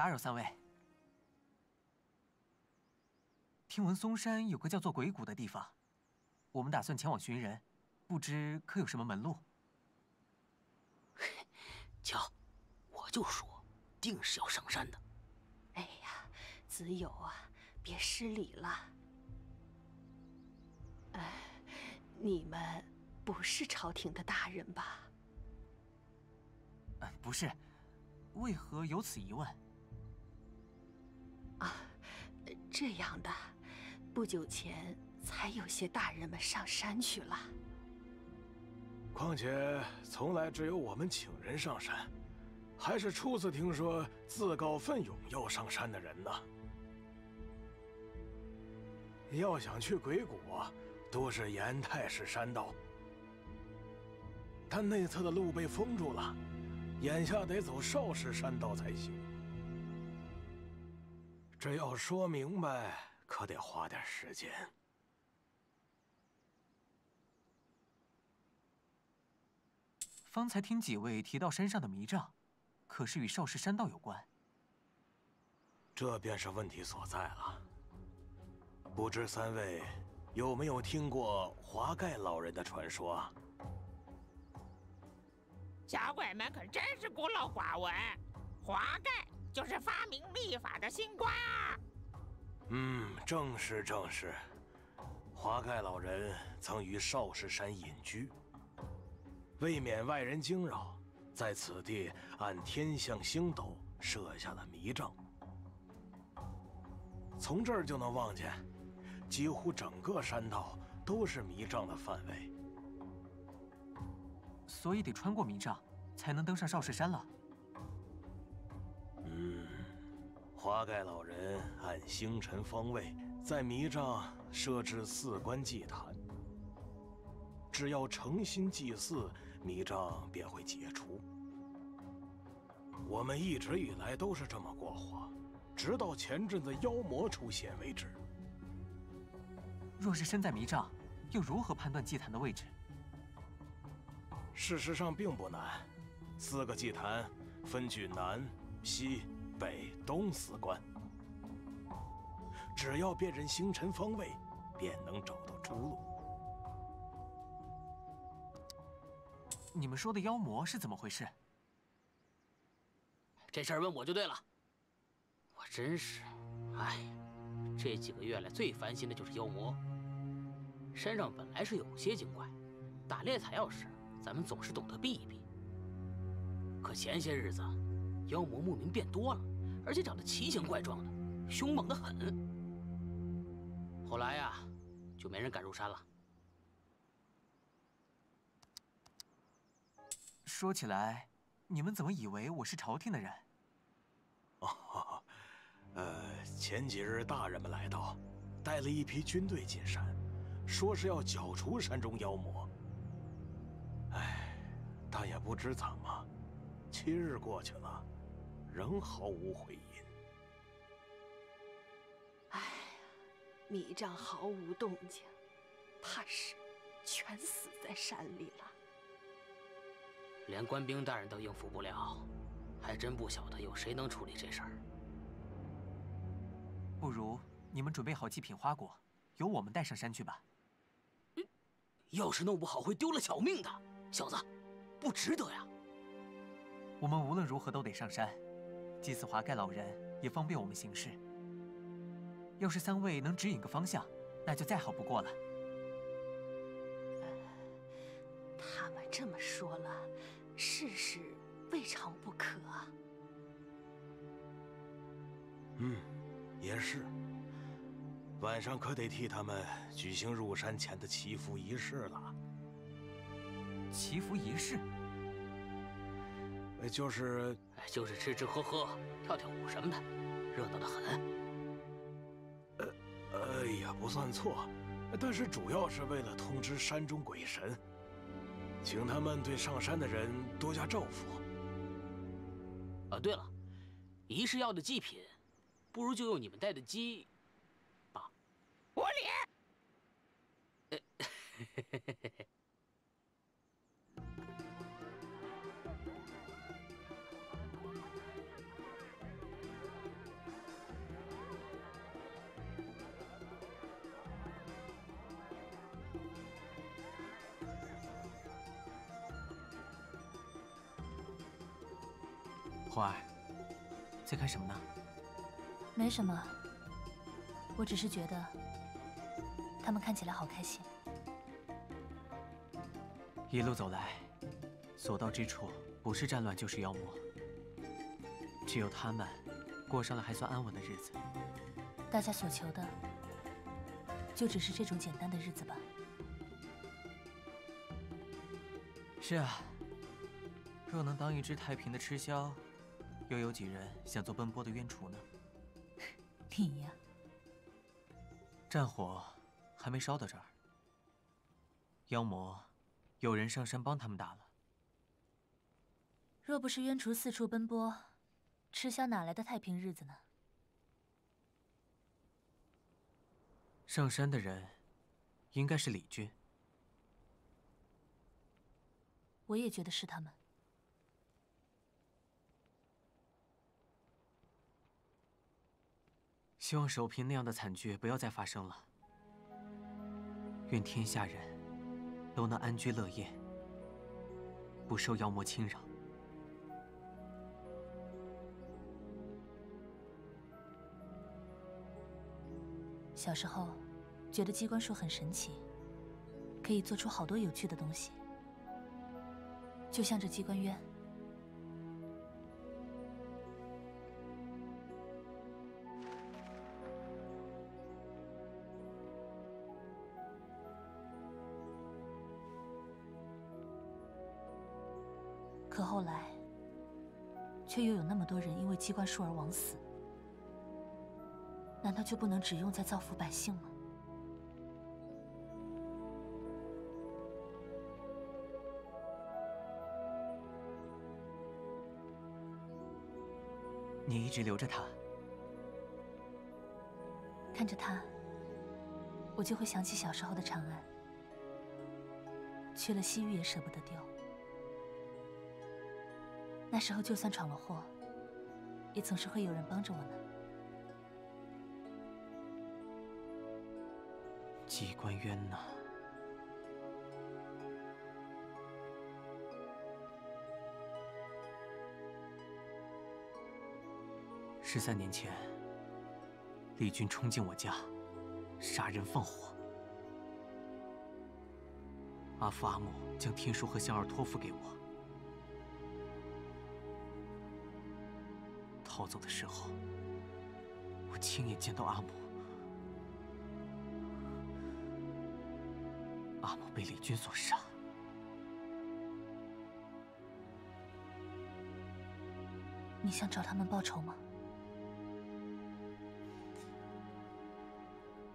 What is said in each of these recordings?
打扰三位。听闻嵩山有个叫做鬼谷的地方，我们打算前往寻人，不知可有什么门路？瞧，我就说，定是要上山的。哎呀，子友啊，别失礼了。哎，你们不是朝廷的大人吧？嗯，不是。为何有此疑问？啊，这样的。不久前才有些大人们上山去了。况且从来只有我们请人上山，还是初次听说自告奋勇要上山的人呢。要想去鬼谷，都是沿泰式山道，但内侧的路被封住了，眼下得走少氏山道才行。这要说明白。可得花点时间。方才听几位提到山上的迷障，可是与少氏山道有关？这便是问题所在了。不知三位有没有听过华盖老人的传说？小鬼们可真是孤陋寡闻。华盖就是发明秘法的星官啊！嗯，正是正是。华盖老人曾于少室山隐居，为免外人惊扰，在此地按天象星斗设下了迷障。从这儿就能望见，几乎整个山道都是迷障的范围。所以得穿过迷障，才能登上少室山了。华盖老人按星辰方位，在迷障设置四关祭坛，只要诚心祭祀，迷障便会解除。我们一直以来都是这么过活，直到前阵子妖魔出现为止。若是身在迷障，又如何判断祭坛的位置？事实上并不难，四个祭坛分据南、西。北东四关，只要辨认星辰方位，便能找到出路。你们说的妖魔是怎么回事？这事儿问我就对了。我真是，哎，这几个月来最烦心的就是妖魔。山上本来是有些精怪，打猎采药时，咱们总是懂得避一避。可前些日子，妖魔莫名变多了。而且长得奇形怪状的，凶猛的很。后来呀，就没人敢入山了。说起来，你们怎么以为我是朝廷的人？哦，呃，前几日大人们来到，带了一批军队进山，说是要剿除山中妖魔。哎，但也不知怎么，七日过去了。仍毫无回音。哎呀，迷障毫无动静，怕是全死在山里了。连官兵大人都应付不了，还真不晓得有谁能处理这事儿。不如你们准备好祭品花果，由我们带上山去吧。嗯，要是弄不好会丢了小命的，小子，不值得呀。我们无论如何都得上山。祭祀华盖老人也方便我们行事。要是三位能指引个方向，那就再好不过了。他们这么说了，试试未尝不可。嗯，也是。晚上可得替他们举行入山前的祈福仪式了。祈福仪式。就是，就是吃吃喝喝、跳跳舞什么的，热闹的很。呃，呃，也不算错，但是主要是为了通知山中鬼神，请他们对上山的人多加照顾。啊，对了，仪式要的祭品，不如就用你们带的鸡，吧。我脸。红儿，在看什么呢？没什么，我只是觉得他们看起来好开心。一路走来，所到之处不是战乱就是妖魔，只有他们过上了还算安稳的日子。大家所求的，就只是这种简单的日子吧。是啊，若能当一只太平的吃枭，又有几人想做奔波的冤厨呢？你呀，战火还没烧到这儿，妖魔有人上山帮他们打了。若不是冤厨四处奔波，吃香哪来的太平日子呢？上山的人，应该是李军。我也觉得是他们。希望守平那样的惨剧不要再发生了。愿天下人都能安居乐业，不受妖魔侵扰。小时候，觉得机关术很神奇，可以做出好多有趣的东西。就像这机关鸢，后来，却又有那么多人因为机关术而枉死，难道就不能只用在造福百姓吗？你一直留着它，看着它，我就会想起小时候的长安，去了西域也舍不得丢。那时候就算闯了祸，也总是会有人帮着我呢。机关冤呐。十三年前，李军冲进我家，杀人放火。阿父阿母将天书和香儿托付给我。逃走的时候，我亲眼见到阿母，阿母被李军所杀。你想找他们报仇吗？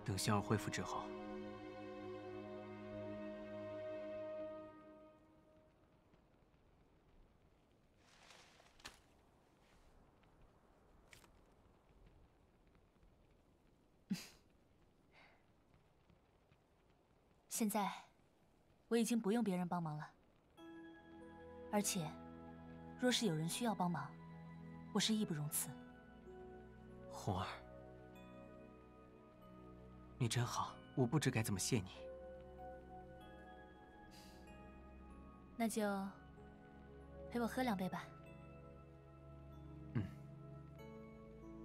等香儿恢复之后，现在我已经不用别人帮忙了，而且，若是有人需要帮忙，我是义不容辞。红儿。你真好，我不知该怎么谢你。那就陪我喝两杯吧。嗯，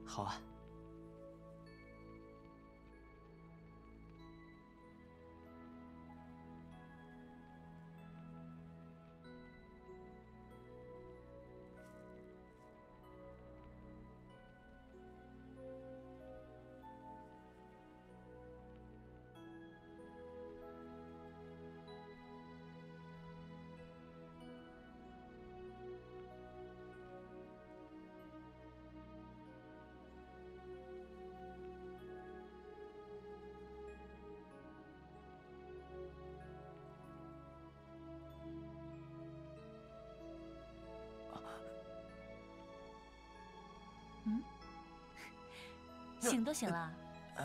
好啊。醒都醒了，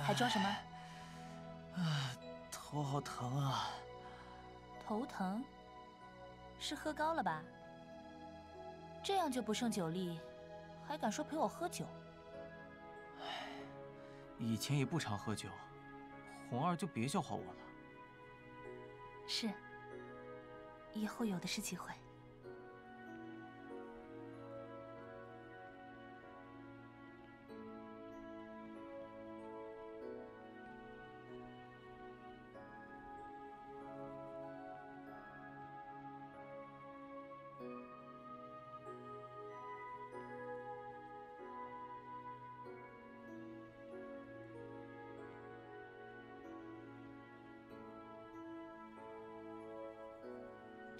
还装什么？啊，头好疼啊！头疼？是喝高了吧？这样就不胜酒力，还敢说陪我喝酒？唉，以前也不常喝酒，红儿就别笑话我了。是，以后有的是机会。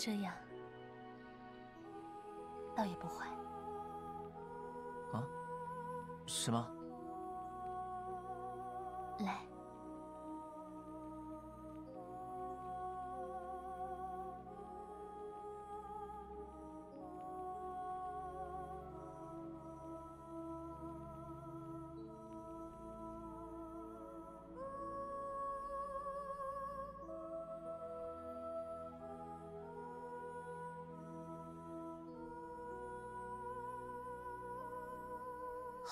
这样倒也不坏。啊？什么？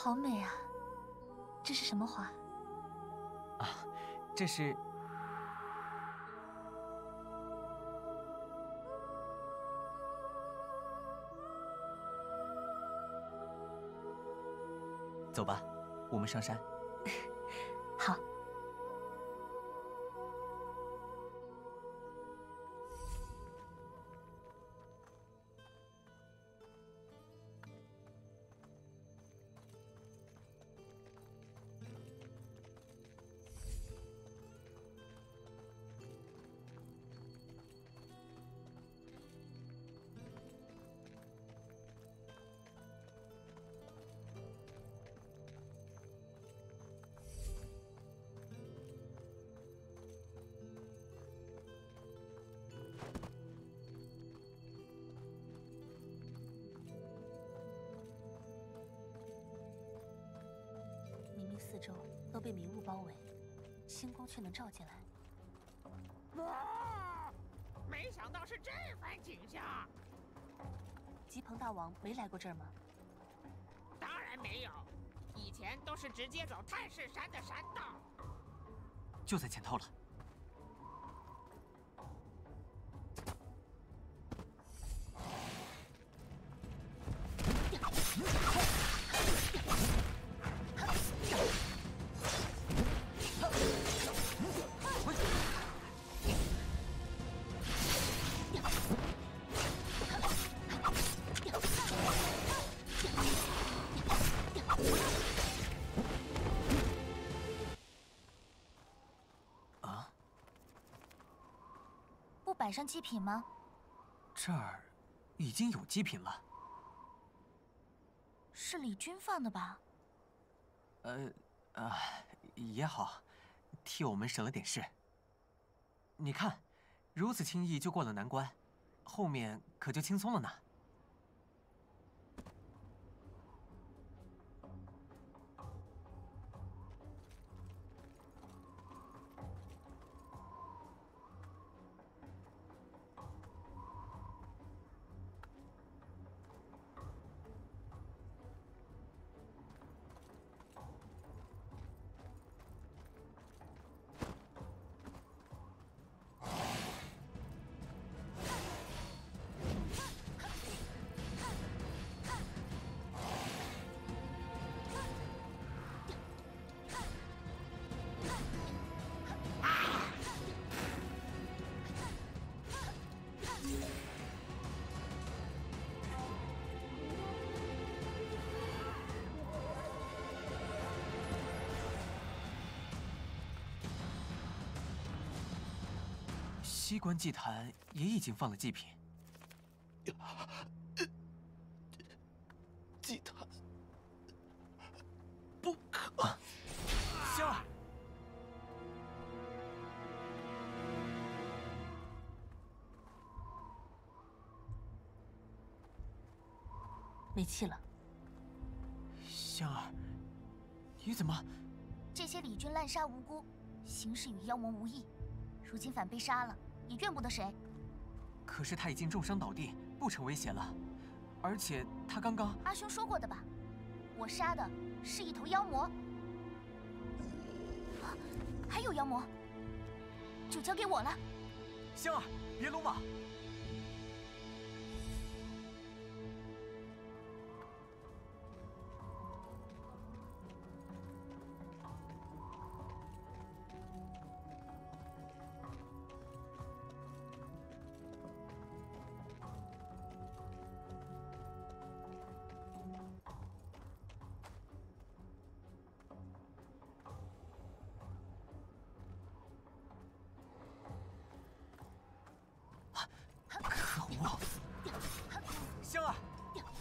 好美啊！这是什么花？啊，这是……走吧，我们上山。都被迷雾包围，星光却能照进来。哇！没想到是这番景象。吉鹏大王没来过这儿吗？当然没有，以前都是直接走太师山的山道。就在前头了。上祭品吗？这儿已经有祭品了。是李军放的吧？呃，啊，也好，替我们省了点事。你看，如此轻易就过了难关，后面可就轻松了呢。西关祭坛也已经放了祭品。祭坛不可！香儿，没气了。香儿，你怎么？这些李军滥杀无辜，行事与妖魔无异，如今反被杀了。你怨不得谁？可是他已经重伤倒地，不成威胁了。而且他刚刚……阿兄说过的吧？我杀的是一头妖魔。还有妖魔，就交给我了。星儿，别鲁莽。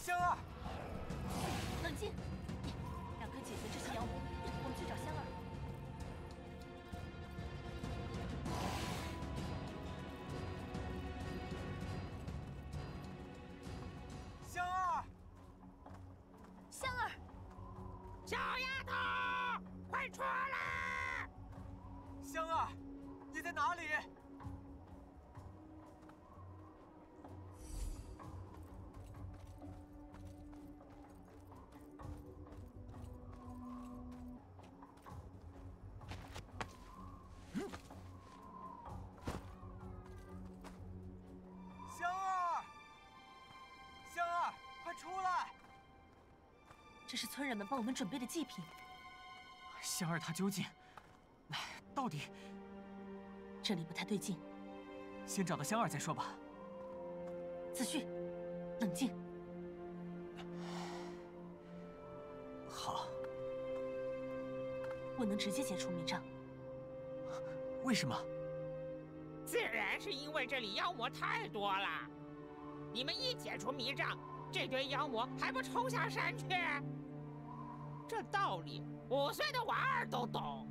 香儿冷静。这是村人们帮我们准备的祭品。香儿她究竟，哎，到底……这里不太对劲，先找到香儿再说吧。子旭，冷静。好。我能直接解除迷障。为什么？自然是因为这里妖魔太多了。你们一解除迷障，这堆妖魔还不冲下山去？这道理，五岁的娃儿都懂。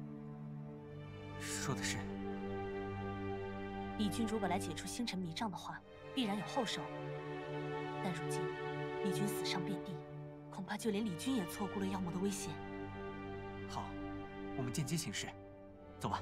说的是。李军如果来解除星辰迷障的话，必然有后手。但如今李军死伤遍地，恐怕就连李军也错过了妖魔的威胁。好，我们见机行事，走吧。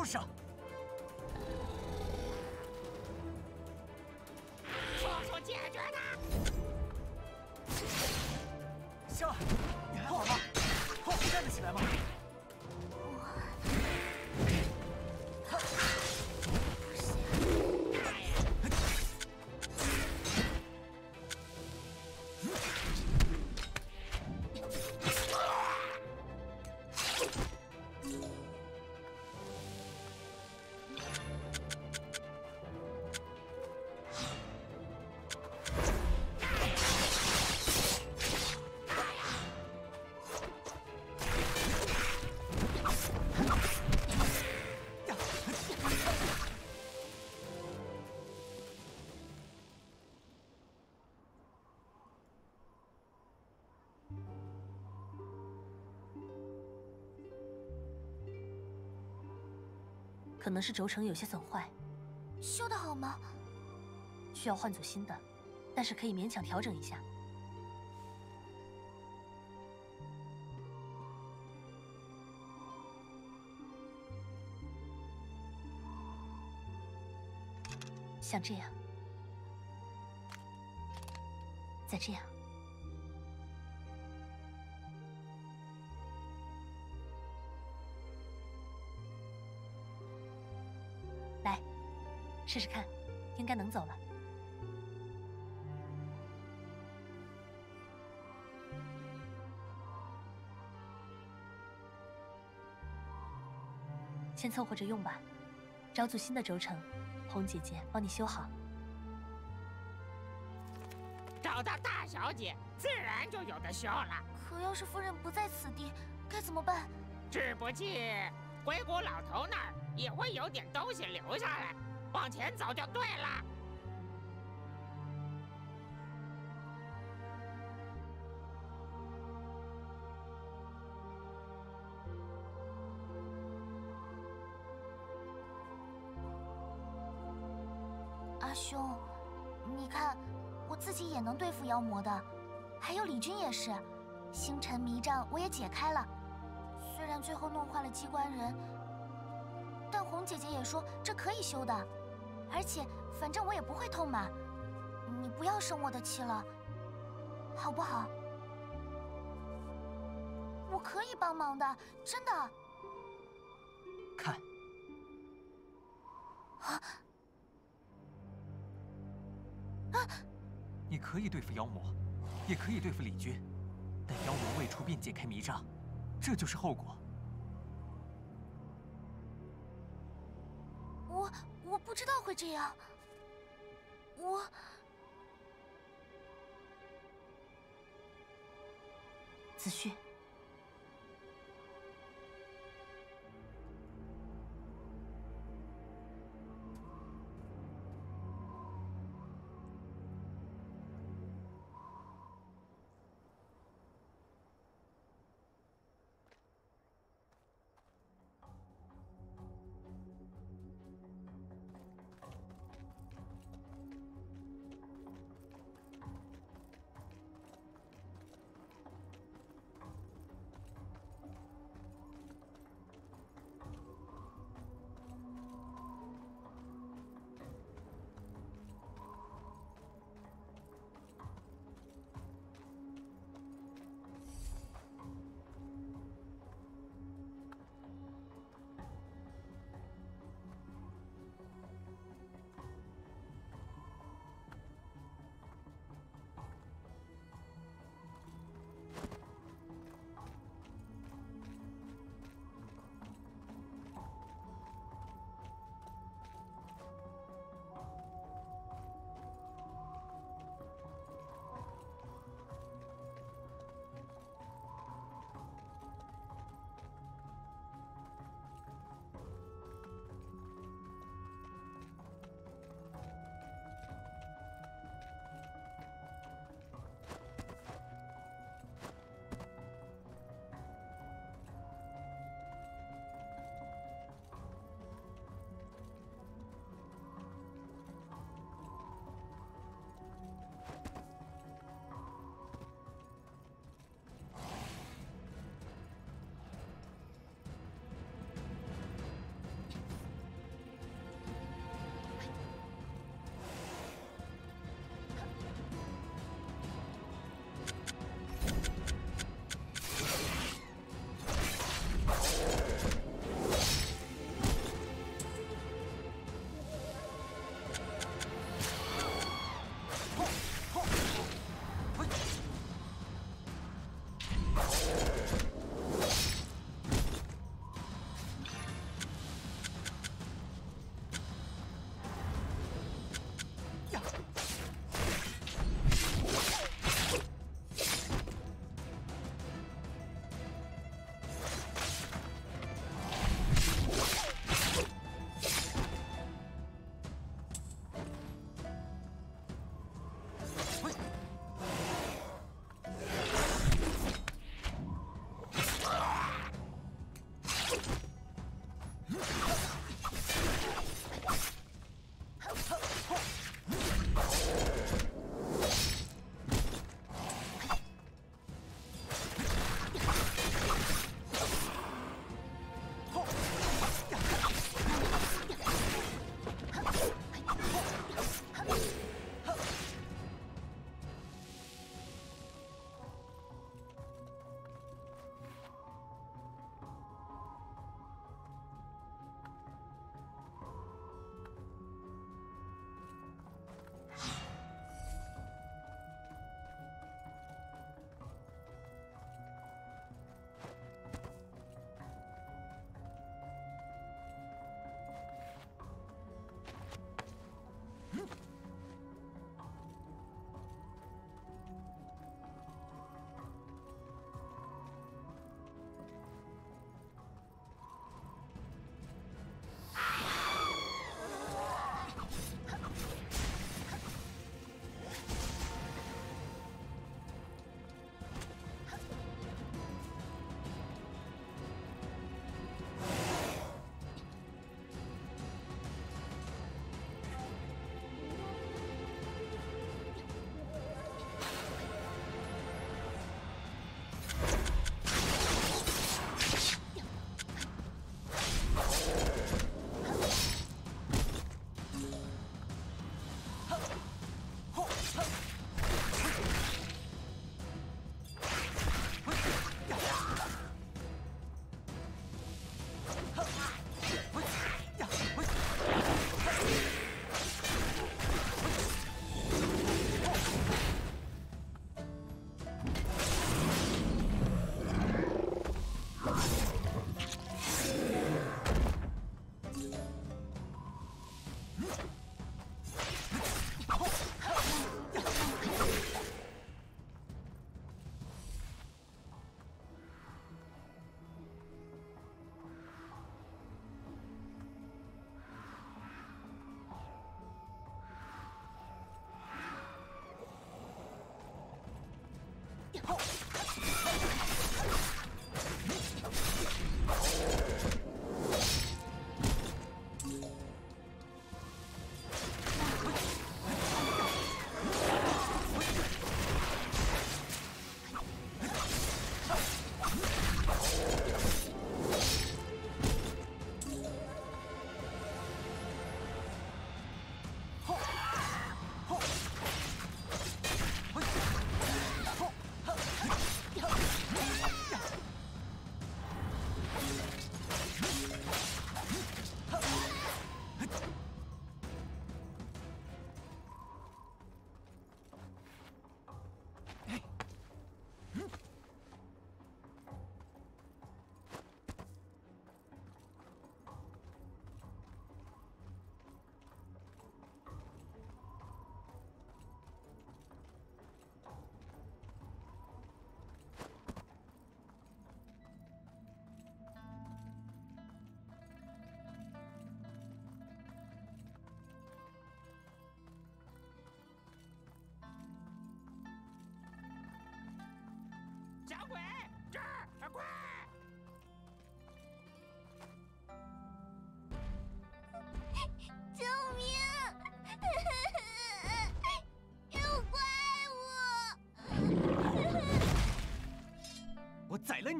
畜生！可能是轴承有些损坏，修得好吗？需要换组新的，但是可以勉强调整一下。像这样，再这样，试试看，应该能走了。先凑合着用吧，找组新的轴承。红姐姐帮你修好。找到大小姐，自然就有的修了。可要是夫人不在此地，该怎么办？只不济鬼谷老头那儿也会有点东西留下来，往前走就对了。阿兄，你看，我自己也能对付妖魔的，还有李军也是，星辰迷障我也解开了，虽然最后弄坏了机关人，但红姐姐也说这可以修的，而且反正我也不会痛嘛，你不要生我的气了，好不好？我可以帮忙的，真的。看。啊。你可以对付妖魔，也可以对付李军，但妖魔未出便解开迷障，这就是后果。不知道会这样，我子旭。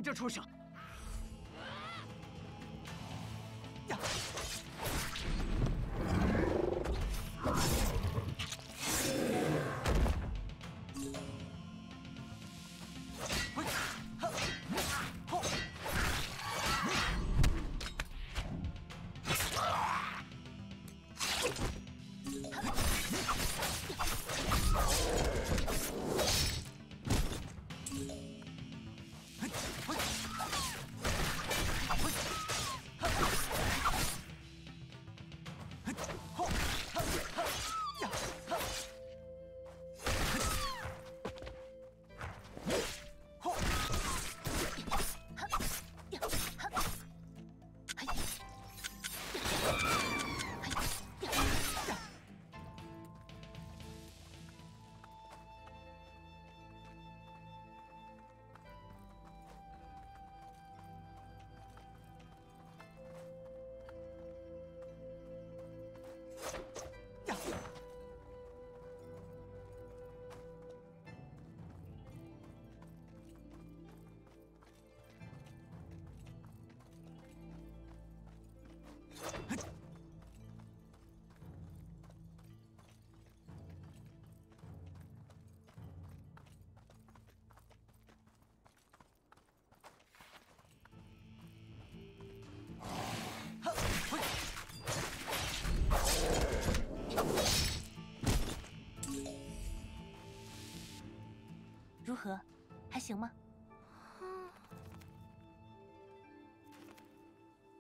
你这畜生！何，还行吗？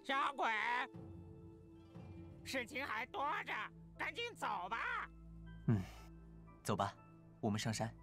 小鬼，事情还多着，赶紧走吧。嗯，走吧，我们上山。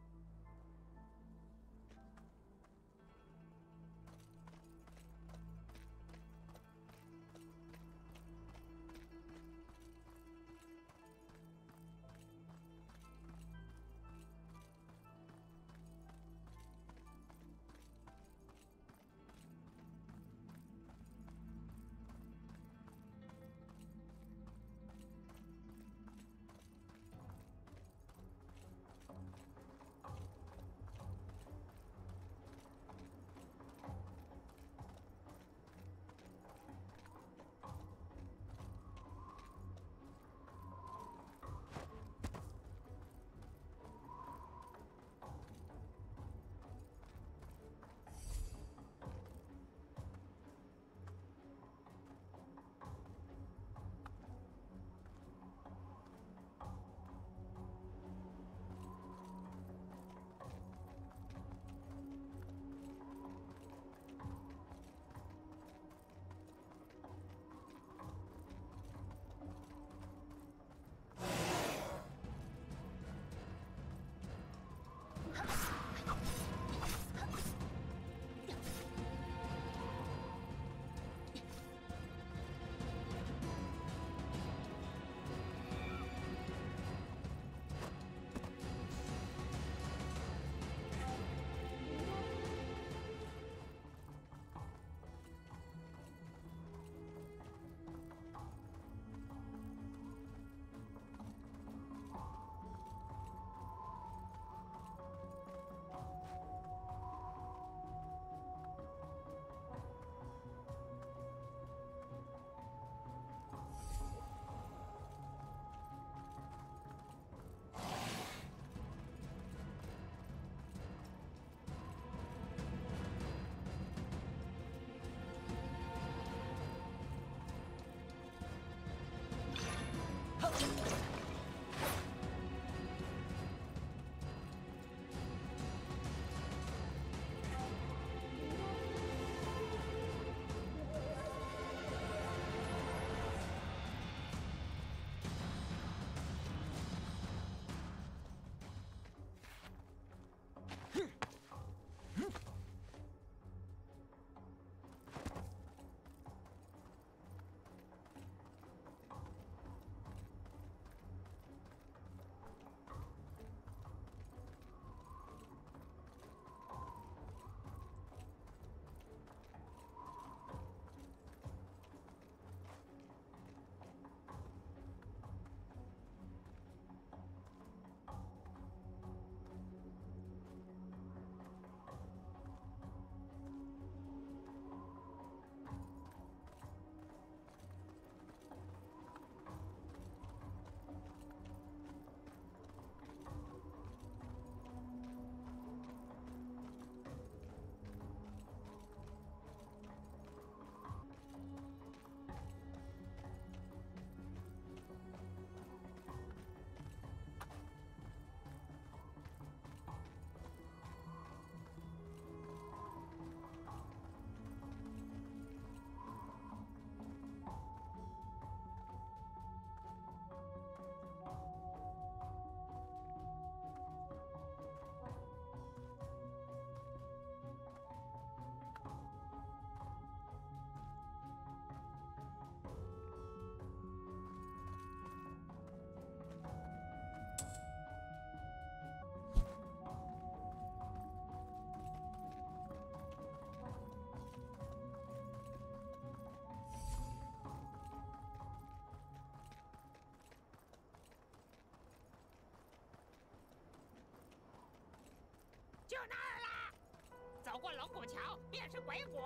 过龙骨桥便是鬼谷。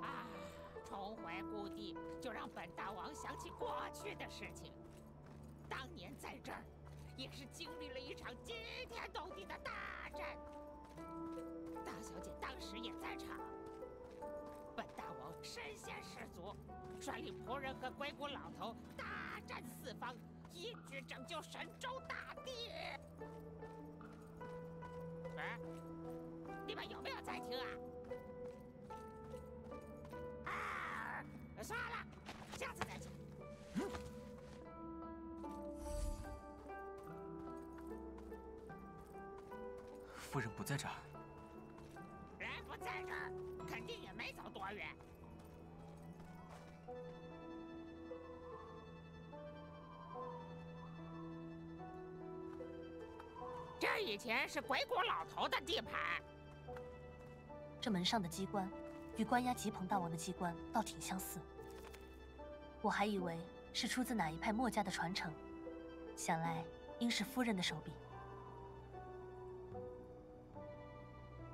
啊，重回故地，就让本大王想起过去的事情。当年在这儿，也是经历了一场惊天动地的大战。大小姐当时也在场。本大王身先士卒，率领仆人和鬼谷老头大战四方，一举拯救神州大地。哎，你们有没有在听啊？啊，算了，下次再讲。夫人不在这儿。人不在这儿，肯定也没走多远。这以前是鬼谷老头的地盘。这门上的机关，与关押吉鹏大王的机关倒挺相似。我还以为是出自哪一派墨家的传承，想来应是夫人的手笔。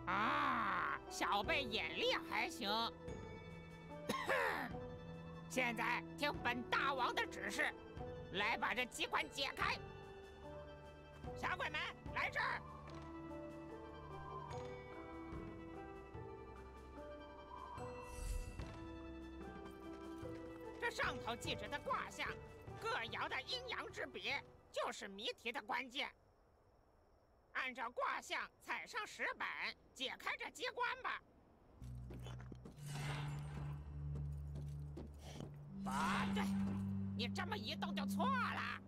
啊，小辈眼力还行。现在听本大王的指示，来把这机关解开。小鬼们，来这儿！这上头记着的卦象，各爻的阴阳之别，就是谜题的关键。按照卦象踩上石板，解开这机关吧。不对，你这么一动就错了。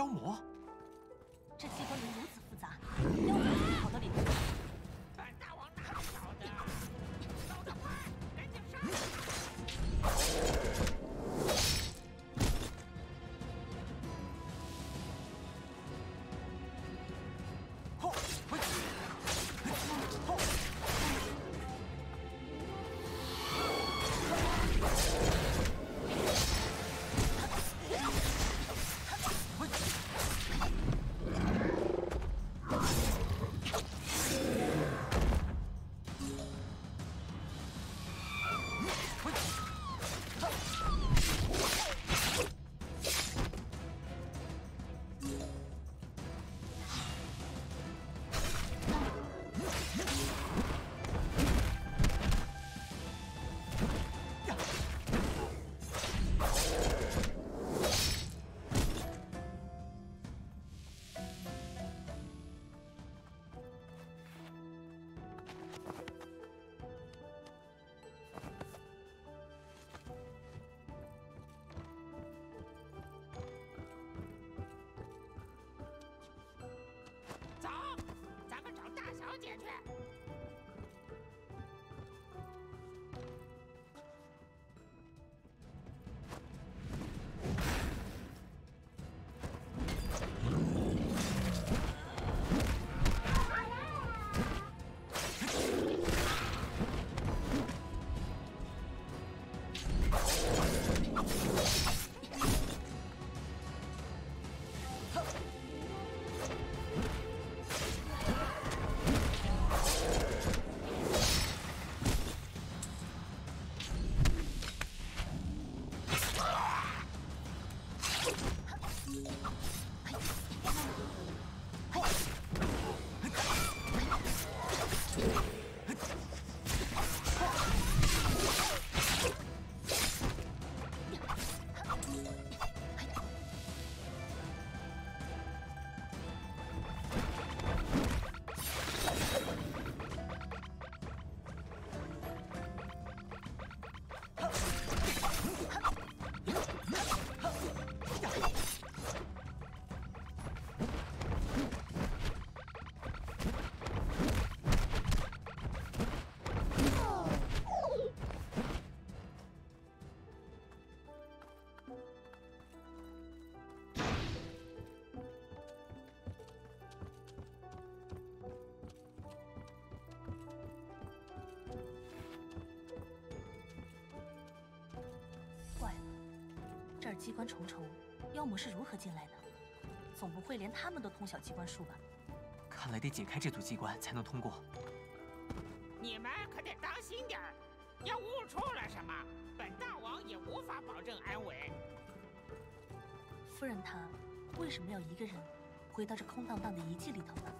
妖魔，这儿机关重重，妖魔是如何进来的？总不会连他们都通晓机关术吧？看来得解开这组机关才能通过。你们可得当心点儿，要误触了什么，本大王也无法保证安危。夫人她为什么要一个人回到这空荡荡的遗迹里头呢？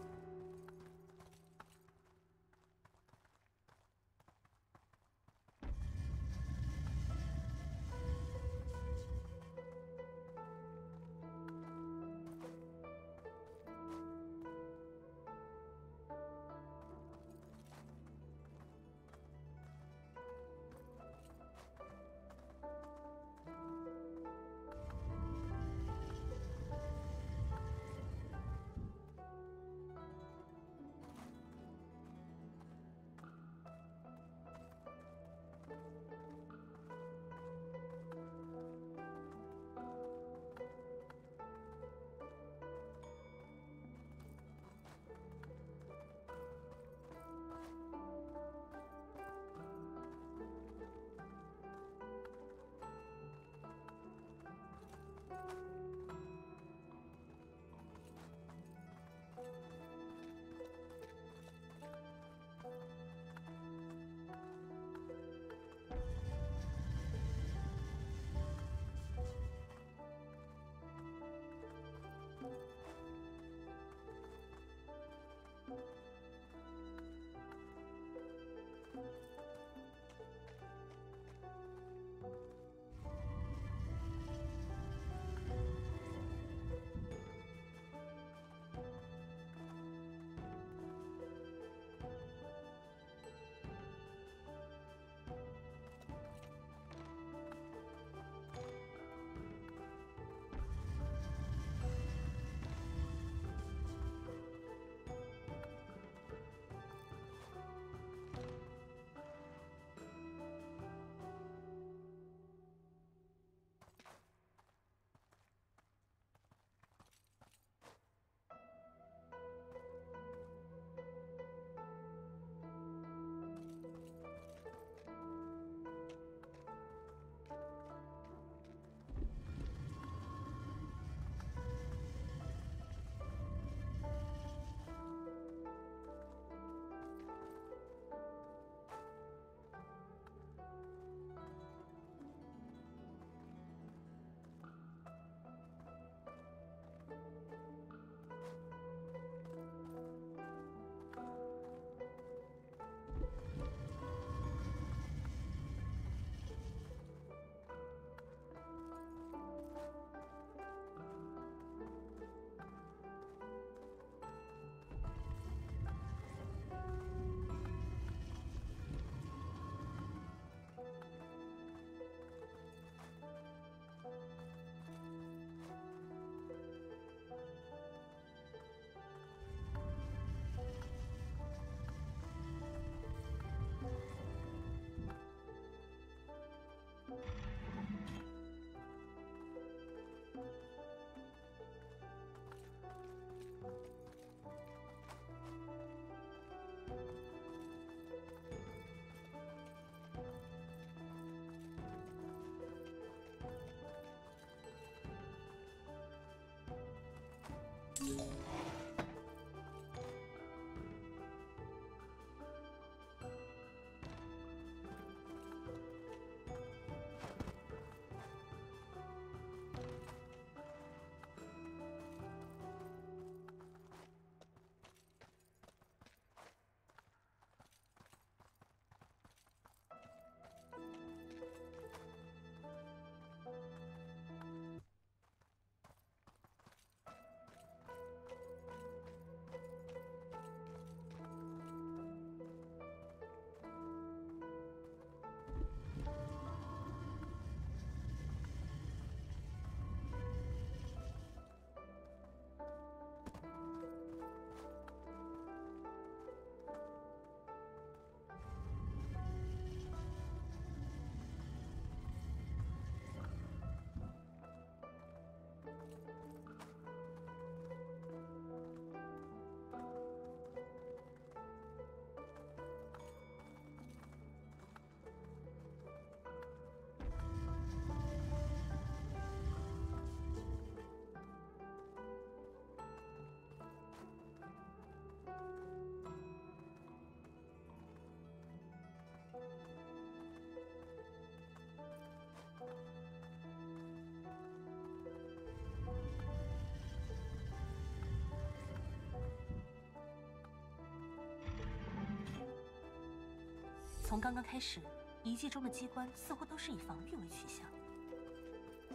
从刚刚开始，遗迹中的机关似乎都是以防御为取向。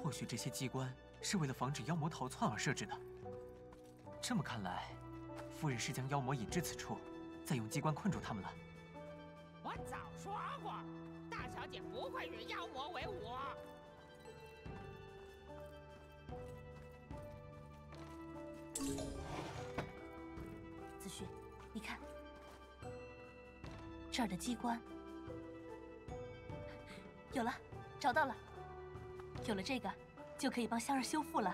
或许这些机关是为了防止妖魔逃窜而设置的。这么看来，夫人是将妖魔引至此处，再用机关困住他们了。我早说过，大小姐不会与妖魔为伍。子旭，你看，这儿的机关有了，找到了。有了这个，就可以帮香儿修复了。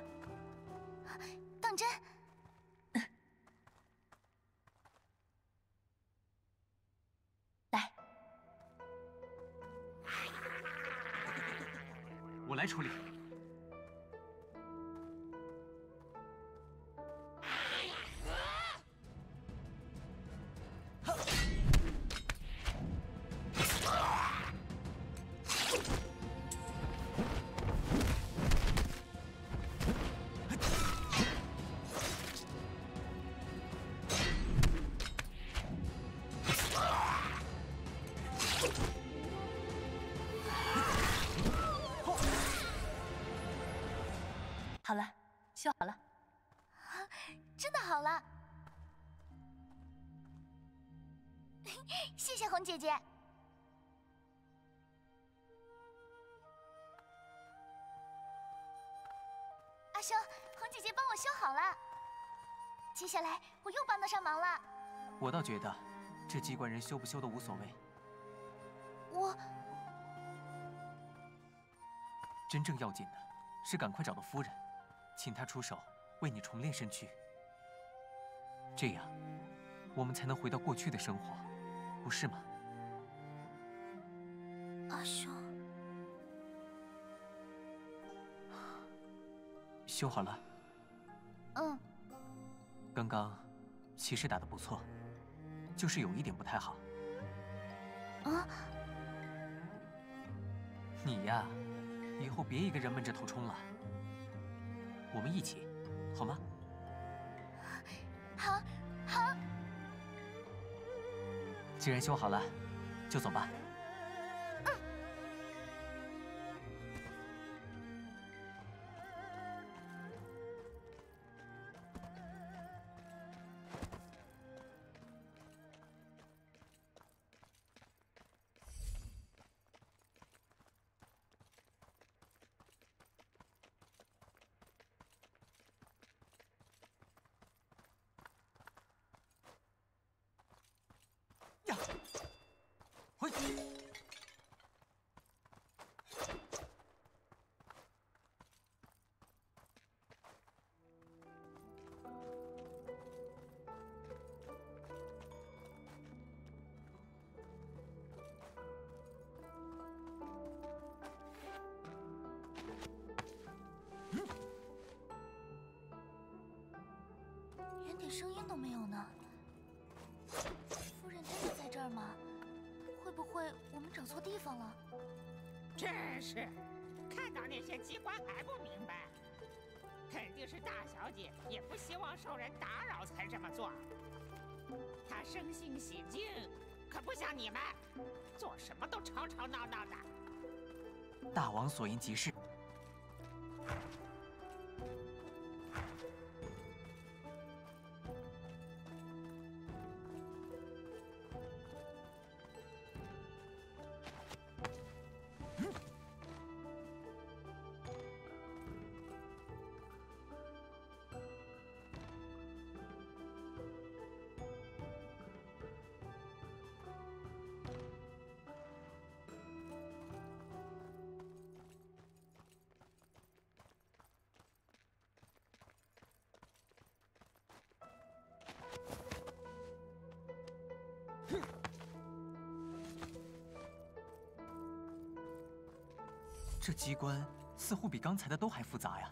修好了。啊真的好了，谢谢红姐姐。阿修，红姐姐帮我修好了，接下来我又帮得上忙了。我倒觉得，这机关人修不修都无所谓。我真正要紧的是赶快找到夫人，请他出手为你重练身躯。这样，我们才能回到过去的生活，不是吗？阿兄，修好了。嗯，刚刚其实打得不错，就是有一点不太好。啊，你呀，以后别一个人闷着头冲了，我们一起，好吗？好，好，既然修好了，就走吧。都没有呢。夫人真的在这儿吗？会不会我们找错地方了？真是，看到那些机关还不明白，肯定是大小姐也不希望受人打扰才这么做。她生性喜静，可不像你们，做什么都吵吵闹闹的。大王所言极是。这机关似乎比刚才的都还复杂呀！